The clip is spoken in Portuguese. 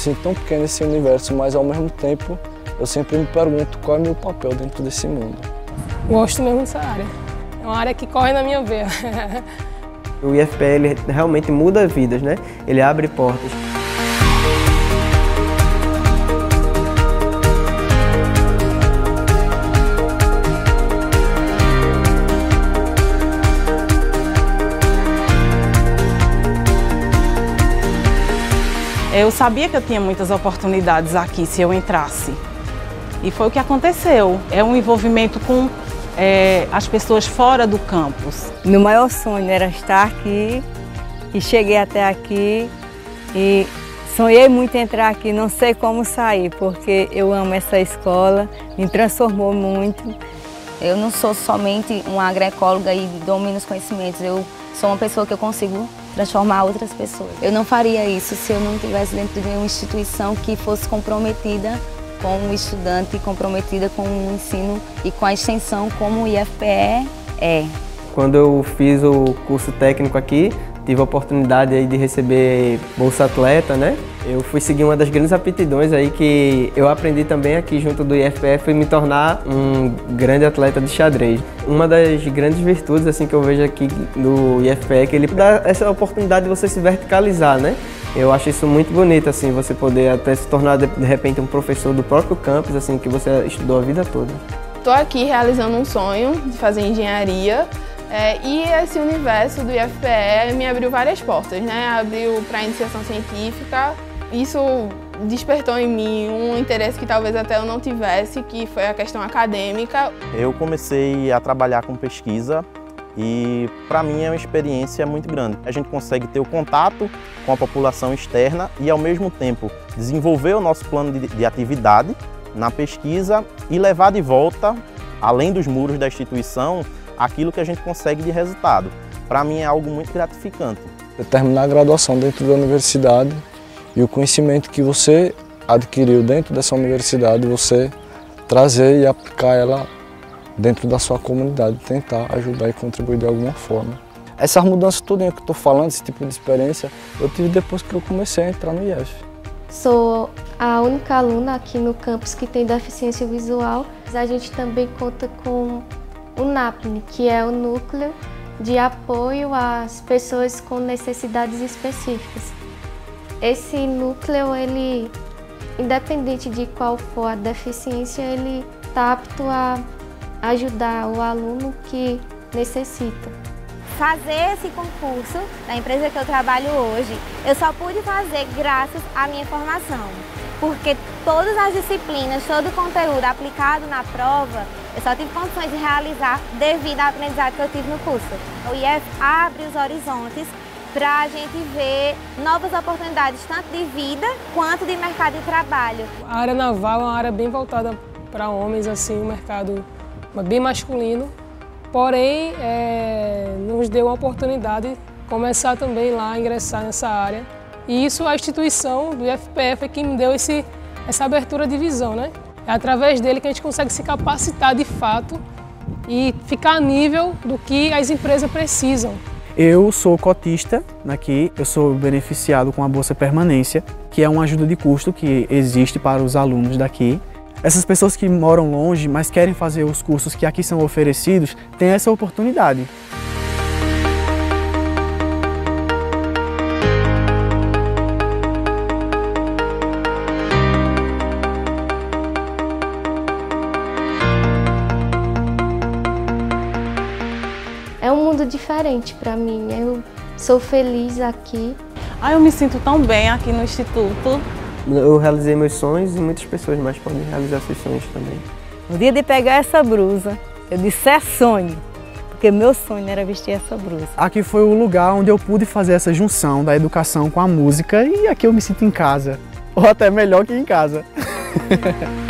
Eu me sinto tão pequeno nesse universo, mas ao mesmo tempo eu sempre me pergunto qual é o meu papel dentro desse mundo. Gosto mesmo dessa área. É uma área que corre na minha veia. o IFPE realmente muda vidas, né? Ele abre portas. Eu sabia que eu tinha muitas oportunidades aqui se eu entrasse. E foi o que aconteceu. É um envolvimento com é, as pessoas fora do campus. Meu maior sonho era estar aqui e cheguei até aqui e sonhei muito entrar aqui, não sei como sair, porque eu amo essa escola, me transformou muito. Eu não sou somente uma agroecóloga e domino os conhecimentos, eu sou uma pessoa que eu consigo transformar outras pessoas. Eu não faria isso se eu não estivesse dentro de uma instituição que fosse comprometida com o estudante, comprometida com o ensino e com a extensão como o IFPE é. Quando eu fiz o curso técnico aqui, tive a oportunidade aí de receber Bolsa Atleta, né? Eu fui seguir uma das grandes aptidões aí que eu aprendi também aqui junto do IFPE foi me tornar um grande atleta de xadrez. Uma das grandes virtudes assim que eu vejo aqui no IFPE é que ele dá essa oportunidade de você se verticalizar, né? Eu acho isso muito bonito assim, você poder até se tornar de repente um professor do próprio campus assim que você estudou a vida toda. Estou aqui realizando um sonho de fazer engenharia é, e esse universo do IFPE me abriu várias portas, né? Abriu para a iniciação científica, isso despertou em mim um interesse que talvez até eu não tivesse, que foi a questão acadêmica. Eu comecei a trabalhar com pesquisa e para mim é uma experiência muito grande. A gente consegue ter o contato com a população externa e ao mesmo tempo desenvolver o nosso plano de, de atividade na pesquisa e levar de volta, além dos muros da instituição, aquilo que a gente consegue de resultado. Para mim é algo muito gratificante. Eu terminar a graduação dentro da universidade e o conhecimento que você adquiriu dentro dessa universidade, você trazer e aplicar ela dentro da sua comunidade, tentar ajudar e contribuir de alguma forma. Essas mudanças todas que eu estou falando, esse tipo de experiência, eu tive depois que eu comecei a entrar no IEF. Sou a única aluna aqui no campus que tem deficiência visual. A gente também conta com o NAPNE, que é o núcleo de apoio às pessoas com necessidades específicas. Esse núcleo, ele, independente de qual for a deficiência, ele está apto a ajudar o aluno que necessita. Fazer esse concurso da empresa que eu trabalho hoje, eu só pude fazer graças à minha formação, porque todas as disciplinas, todo o conteúdo aplicado na prova, eu só tive condições de realizar devido à aprendizagem que eu tive no curso. O IF abre os horizontes para a gente ver novas oportunidades, tanto de vida quanto de mercado de trabalho. A área naval é uma área bem voltada para homens, assim, um mercado bem masculino, porém é, nos deu a oportunidade de começar também lá ingressar nessa área. E isso a instituição do IFPF é que me deu esse, essa abertura de visão, né? É através dele que a gente consegue se capacitar de fato e ficar a nível do que as empresas precisam. Eu sou cotista aqui, eu sou beneficiado com a Bolsa Permanência, que é uma ajuda de custo que existe para os alunos daqui. Essas pessoas que moram longe, mas querem fazer os cursos que aqui são oferecidos, têm essa oportunidade. Diferente para mim. Eu sou feliz aqui. Ah, eu me sinto tão bem aqui no Instituto. Eu realizei meus sonhos e muitas pessoas mais podem realizar seus sonhos também. No dia de pegar essa blusa, eu disse é sonho, porque meu sonho era vestir essa blusa. Aqui foi o lugar onde eu pude fazer essa junção da educação com a música e aqui eu me sinto em casa, ou até melhor que em casa.